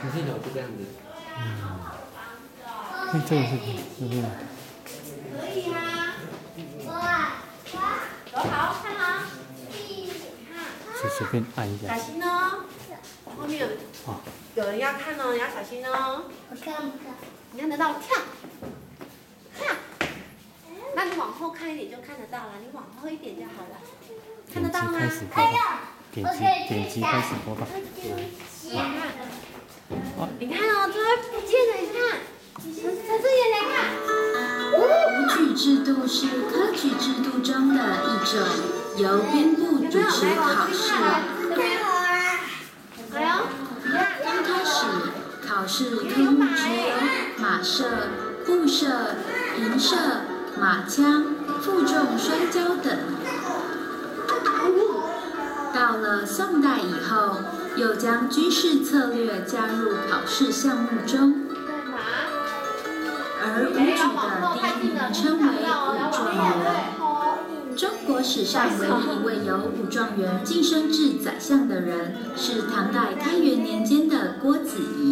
你镜头就这样子。那这个是是不是？可以啊。走好，看好。就随便按一小。心哦，后面有啊，有人要看哦，你要小心哦。我看不到。你看得到跳，跳。那你往后看一点就看得到了，你往后一点就好了。看得到吗？开始播放。点击点击开始播放。你看，哦，这不见了，你看，陈陈志远来看。武举制度是科举制度中的一种，由兵部主持考试。刚开始考试科目只有马射、步射、银射、马枪、负重摔跤等。到了宋代以后，又将军事策略加入考试项目中，而武举的第一名称为武状元。中国史上唯一一位由武状元晋升至宰相的人，是唐代开元年间的郭子仪